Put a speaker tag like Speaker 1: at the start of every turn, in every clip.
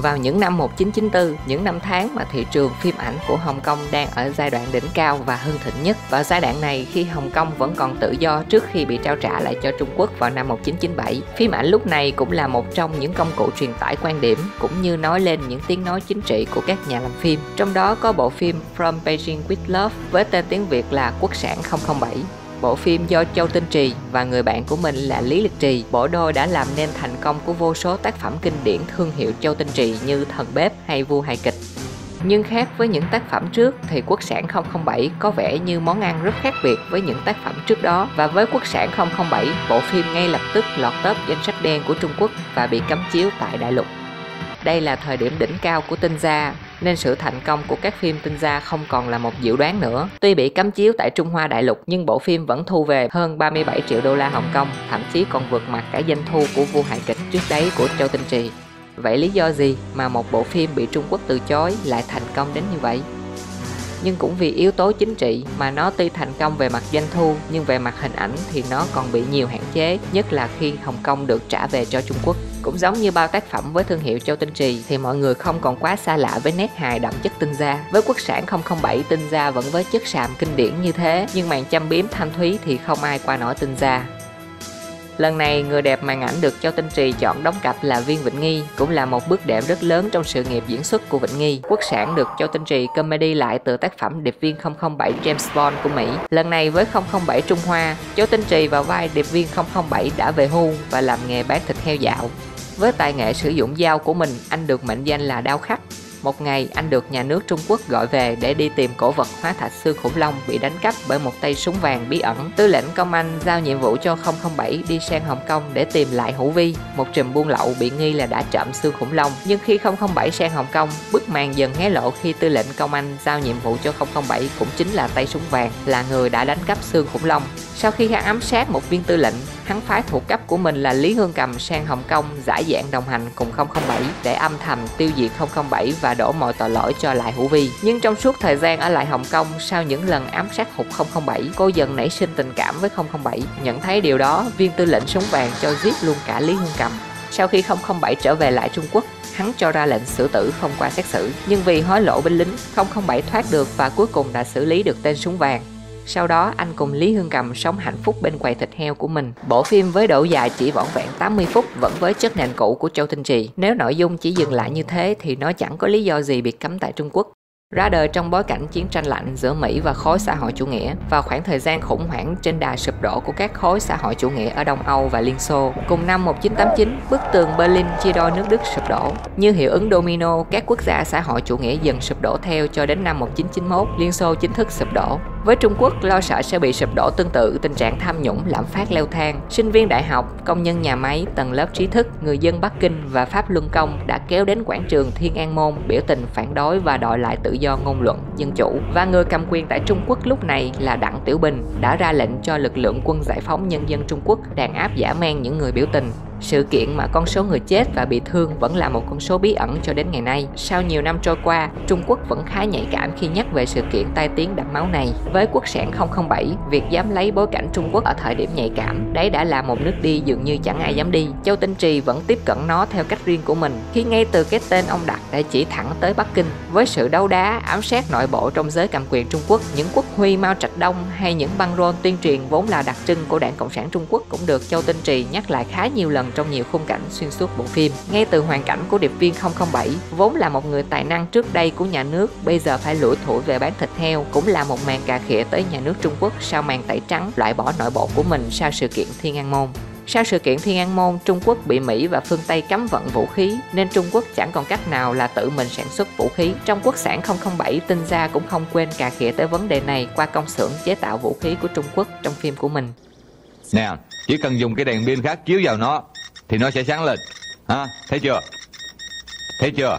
Speaker 1: Vào những năm 1994, những năm tháng mà thị trường phim ảnh của Hồng Kông đang ở giai đoạn đỉnh cao và hưng thịnh nhất. Vào giai đoạn này khi Hồng Kông vẫn còn tự do trước khi bị trao trả lại cho Trung Quốc vào năm 1997, phim ảnh lúc này cũng là một trong những công cụ truyền tải quan điểm cũng như nói lên những tiếng nói chính trị của các nhà làm phim. Trong đó có bộ phim From Beijing with Love với tên tiếng Việt là Quốc sản 007 Bộ phim do Châu Tinh Trì và người bạn của mình là Lý Lực Trì, bộ đôi đã làm nên thành công của vô số tác phẩm kinh điển thương hiệu Châu Tinh Trì như Thần Bếp hay Vua hài kịch. Nhưng khác với những tác phẩm trước thì Quốc sản 007 có vẻ như món ăn rất khác biệt với những tác phẩm trước đó và với Quốc sản 007, bộ phim ngay lập tức lọt top danh sách đen của Trung Quốc và bị cấm chiếu tại đại lục. Đây là thời điểm đỉnh cao của tinh gia, nên sự thành công của các phim tinh gia không còn là một dự đoán nữa. Tuy bị cấm chiếu tại Trung Hoa đại lục nhưng bộ phim vẫn thu về hơn 37 triệu đô la Hồng Kông, thậm chí còn vượt mặt cả doanh thu của vua hài kịch trước đấy của Châu Tinh Trì. Vậy lý do gì mà một bộ phim bị Trung Quốc từ chối lại thành công đến như vậy? nhưng cũng vì yếu tố chính trị mà nó tuy thành công về mặt doanh thu nhưng về mặt hình ảnh thì nó còn bị nhiều hạn chế, nhất là khi Hồng Kông được trả về cho Trung Quốc. Cũng giống như bao tác phẩm với thương hiệu Châu Tinh Trì thì mọi người không còn quá xa lạ với nét hài đậm chất tinh gia. Với quốc sản 007 tinh gia vẫn với chất sàm kinh điển như thế, nhưng màn châm biếm thanh thúy thì không ai qua nổi tinh gia. Lần này, người đẹp màn ảnh được Châu Tinh Trì chọn đóng cặp là Viên Vịnh Nghi, cũng là một bước đệm rất lớn trong sự nghiệp diễn xuất của Vịnh Nghi. Quốc sản được Châu Tinh Trì comedy lại từ tác phẩm Điệp viên 007 James Bond của Mỹ. Lần này với 007 Trung Hoa, Châu Tinh Trì vào vai Điệp viên 007 đã về hưu và làm nghề bán thịt heo dạo. Với tài nghệ sử dụng dao của mình, anh được mệnh danh là đao khắc một ngày, anh được nhà nước Trung Quốc gọi về để đi tìm cổ vật hóa thạch xương khủng long bị đánh cắp bởi một tay súng vàng bí ẩn. Tư lệnh công anh giao nhiệm vụ cho 007 đi sang Hồng Kông để tìm lại Hữu Vi, một trùm buôn lậu bị nghi là đã trộm xương khủng long. Nhưng khi 007 sang Hồng Kông, bức màn dần hé lộ khi tư lệnh công anh giao nhiệm vụ cho 007 cũng chính là tay súng vàng, là người đã đánh cắp xương khủng long. Sau khi hắn ám sát một viên tư lệnh, hắn phái thuộc cấp của mình là Lý Hương Cầm sang Hồng Kông giải dạng đồng hành cùng 007 để âm thầm tiêu diệt 007 và đổ mọi tội lỗi cho lại Hữu Vi. Nhưng trong suốt thời gian ở lại Hồng Kông sau những lần ám sát hụt 007, cô dần nảy sinh tình cảm với 007. Nhận thấy điều đó, viên tư lệnh súng vàng cho giết luôn cả Lý Hương Cầm. Sau khi 007 trở về lại Trung Quốc, hắn cho ra lệnh xử tử không qua xét xử. Nhưng vì hối lộ binh lính, 007 thoát được và cuối cùng đã xử lý được tên súng vàng. Sau đó anh cùng Lý Hương Cầm sống hạnh phúc bên quầy thịt heo của mình. Bộ phim với độ dài chỉ vỏn vẹn 80 phút vẫn với chất nền cũ của Châu Tinh Trì. Nếu nội dung chỉ dừng lại như thế thì nó chẳng có lý do gì bị cấm tại Trung Quốc ra đời trong bối cảnh chiến tranh lạnh giữa Mỹ và khối xã hội chủ nghĩa và khoảng thời gian khủng hoảng trên đà sụp đổ của các khối xã hội chủ nghĩa ở Đông Âu và Liên Xô. Cùng năm 1989, bức tường Berlin chia đôi nước Đức sụp đổ. Như hiệu ứng domino, các quốc gia xã hội chủ nghĩa dần sụp đổ theo cho đến năm 1991, Liên Xô chính thức sụp đổ. Với Trung Quốc, lo sợ sẽ bị sụp đổ tương tự tình trạng tham nhũng, lạm phát leo thang. Sinh viên đại học, công nhân nhà máy, tầng lớp trí thức, người dân Bắc Kinh và Pháp Luân Công đã kéo đến quảng trường Thiên An Môn biểu tình phản đối và đòi lại tự do ngôn luận, dân chủ. Và người cầm quyền tại Trung Quốc lúc này là Đặng Tiểu Bình đã ra lệnh cho lực lượng quân giải phóng nhân dân Trung Quốc đàn áp giả man những người biểu tình sự kiện mà con số người chết và bị thương vẫn là một con số bí ẩn cho đến ngày nay. Sau nhiều năm trôi qua, Trung Quốc vẫn khá nhạy cảm khi nhắc về sự kiện tai tiếng đẫm máu này. Với quốc sản 007, việc dám lấy bối cảnh Trung Quốc ở thời điểm nhạy cảm, đấy đã là một nước đi dường như chẳng ai dám đi. Châu Tinh Trì vẫn tiếp cận nó theo cách riêng của mình, khi ngay từ cái tên ông đặt đã chỉ thẳng tới Bắc Kinh. Với sự đấu đá, ám sát nội bộ trong giới cầm quyền Trung Quốc, những quốc huy Mao Trạch Đông hay những băng rôn tuyên truyền vốn là đặc trưng của Đảng Cộng sản Trung Quốc cũng được Châu Tinh Trì nhắc lại khá nhiều lần trong nhiều khung cảnh xuyên suốt bộ phim. Ngay từ hoàn cảnh của điệp viên 007, vốn là một người tài năng trước đây của nhà nước, bây giờ phải lủi thủi về bán thịt heo, cũng là một màn cà khịa tới nhà nước Trung Quốc sau màn tẩy trắng loại bỏ nội bộ của mình sau sự kiện Thiên An Môn. Sau sự kiện Thiên An Môn, Trung Quốc bị Mỹ và phương Tây cấm vận vũ khí, nên Trung Quốc chẳng còn cách nào là tự mình sản xuất vũ khí. Trong quốc sản 007, tinh gia cũng không quên cà khịa tới vấn đề này qua công xưởng chế tạo vũ khí của Trung Quốc trong phim của mình.
Speaker 2: Nè, chỉ cần dùng cái đèn pin khác chiếu vào nó thì nó sẽ sáng lên. Ha, thấy chưa? Thấy chưa?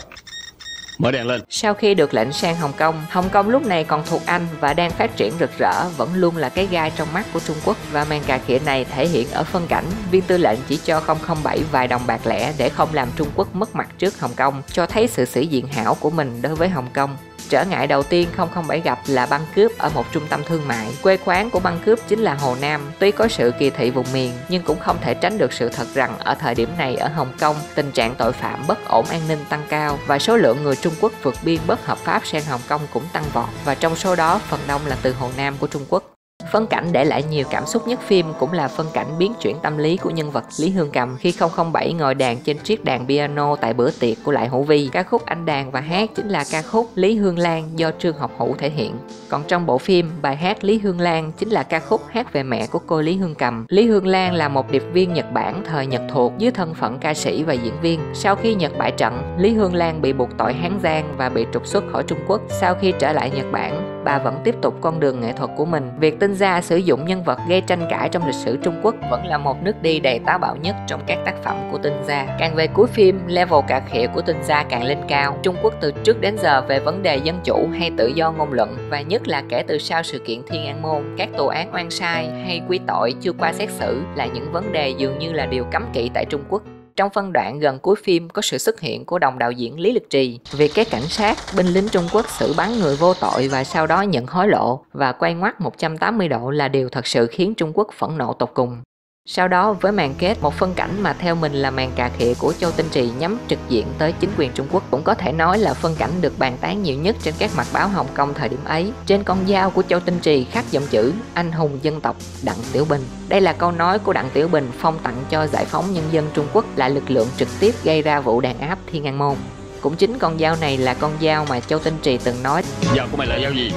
Speaker 3: Mở đèn lên.
Speaker 1: Sau khi được lệnh sang Hồng Kông, Hồng Kông lúc này còn thuộc Anh và đang phát triển rực rỡ, vẫn luôn là cái gai trong mắt của Trung Quốc và màn cà khịa này thể hiện ở phân cảnh viên tư lệnh chỉ cho 007 vài đồng bạc lẻ để không làm Trung Quốc mất mặt trước Hồng Kông, cho thấy sự sĩ diện hảo của mình đối với Hồng Kông. Trở ngại đầu tiên 007 gặp là băng cướp ở một trung tâm thương mại. Quê quán của băng cướp chính là Hồ Nam. Tuy có sự kỳ thị vùng miền, nhưng cũng không thể tránh được sự thật rằng ở thời điểm này ở Hồng Kông, tình trạng tội phạm bất ổn an ninh tăng cao và số lượng người Trung Quốc vượt biên bất hợp pháp sang Hồng Kông cũng tăng vọt và trong số đó phần đông là từ Hồ Nam của Trung Quốc. Phân cảnh để lại nhiều cảm xúc nhất phim cũng là phân cảnh biến chuyển tâm lý của nhân vật Lý Hương Cầm khi 007 ngồi đàn trên chiếc đàn piano tại bữa tiệc của Lại Hữu Vi. Ca khúc anh đàn và hát chính là ca khúc Lý Hương Lan do Trương Học Hữu thể hiện. Còn trong bộ phim, bài hát Lý Hương Lan chính là ca khúc hát về mẹ của cô Lý Hương Cầm. Lý Hương Lan là một điệp viên Nhật Bản thời Nhật thuộc dưới thân phận ca sĩ và diễn viên. Sau khi Nhật bại trận, Lý Hương Lan bị buộc tội hán giang và bị trục xuất khỏi Trung Quốc. Sau khi trở lại Nhật Bản, bà vẫn tiếp tục con đường nghệ thuật của mình. Việc tinh gia sử dụng nhân vật gây tranh cãi trong lịch sử Trung Quốc vẫn là một nước đi đầy táo bạo nhất trong các tác phẩm của tinh gia. Càng về cuối phim, level cà khịa của tinh gia càng lên cao. Trung Quốc từ trước đến giờ về vấn đề dân chủ hay tự do ngôn luận và nhất là kể từ sau sự kiện Thiên An Môn, các tù án oan sai hay quy tội chưa qua xét xử là những vấn đề dường như là điều cấm kỵ tại Trung Quốc. Trong phân đoạn gần cuối phim có sự xuất hiện của đồng đạo diễn Lý Lực Trì. Việc các cảnh sát, binh lính Trung Quốc xử bắn người vô tội và sau đó nhận hối lộ và quay ngoắt 180 độ là điều thật sự khiến Trung Quốc phẫn nộ tột cùng. Sau đó, với màn kết, một phân cảnh mà theo mình là màn cà khịa của Châu Tinh Trì nhắm trực diện tới chính quyền Trung Quốc cũng có thể nói là phân cảnh được bàn tán nhiều nhất trên các mặt báo Hồng Kông thời điểm ấy. Trên con dao của Châu Tinh Trì khắc dòng chữ anh hùng dân tộc, Đặng Tiểu Bình. Đây là câu nói của Đặng Tiểu Bình phong tặng cho giải phóng nhân dân Trung Quốc là lực lượng trực tiếp gây ra vụ đàn áp Thiên An Môn. Cũng chính con dao này là con dao mà Châu Tinh Trì từng nói
Speaker 3: Dao của mày là dao gì?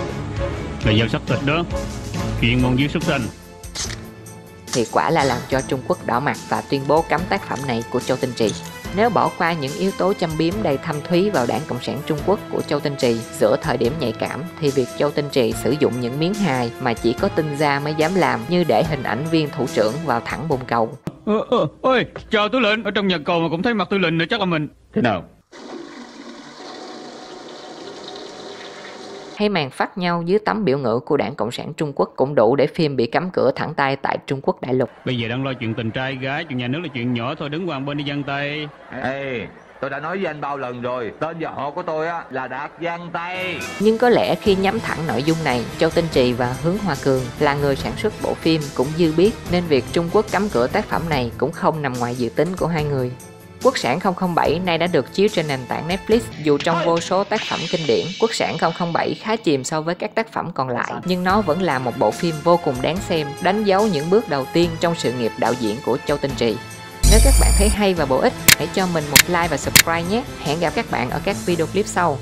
Speaker 3: Là dao sắc thịt đó Chuyên môn dưới xuất sinh
Speaker 1: thì quả là làm cho Trung Quốc đỏ mặt và tuyên bố cấm tác phẩm này của Châu Tinh Trì. Nếu bỏ qua những yếu tố châm biếm đầy thâm thúy vào đảng Cộng sản Trung Quốc của Châu Tinh Trì giữa thời điểm nhạy cảm thì việc Châu Tinh Trì sử dụng những miếng hài mà chỉ có tinh gia mới dám làm như để hình ảnh viên thủ trưởng vào thẳng bồn cầu.
Speaker 3: Ờ, ờ, ôi, chào tư lệnh, ở trong nhà cầu mà cũng thấy mặt tư lệnh nữa chắc là mình. Thế nào?
Speaker 1: Hay màn phát nhau dưới tấm biểu ngữ của đảng Cộng sản Trung Quốc cũng đủ để phim bị cấm cửa thẳng tay tại Trung Quốc đại lục.
Speaker 3: Bây giờ đang lo chuyện tình trai gái, chuyện nhà nước là chuyện nhỏ thôi, đứng qua bên đi dân tay.
Speaker 2: Ê, tôi đã nói với anh bao lần rồi, tên và họ của tôi á là Đạt Giang Tây.
Speaker 1: Nhưng có lẽ khi nhắm thẳng nội dung này, Châu Tinh Trì và Hướng Hoa Cường là người sản xuất bộ phim cũng dư biết nên việc Trung Quốc cấm cửa tác phẩm này cũng không nằm ngoài dự tính của hai người. Quốc sản 007 nay đã được chiếu trên nền tảng Netflix dù trong vô số tác phẩm kinh điển. Quốc sản 007 khá chìm so với các tác phẩm còn lại, nhưng nó vẫn là một bộ phim vô cùng đáng xem, đánh dấu những bước đầu tiên trong sự nghiệp đạo diễn của Châu Tinh Trì. Nếu các bạn thấy hay và bổ ích, hãy cho mình một like và subscribe nhé. Hẹn gặp các bạn ở các video clip sau.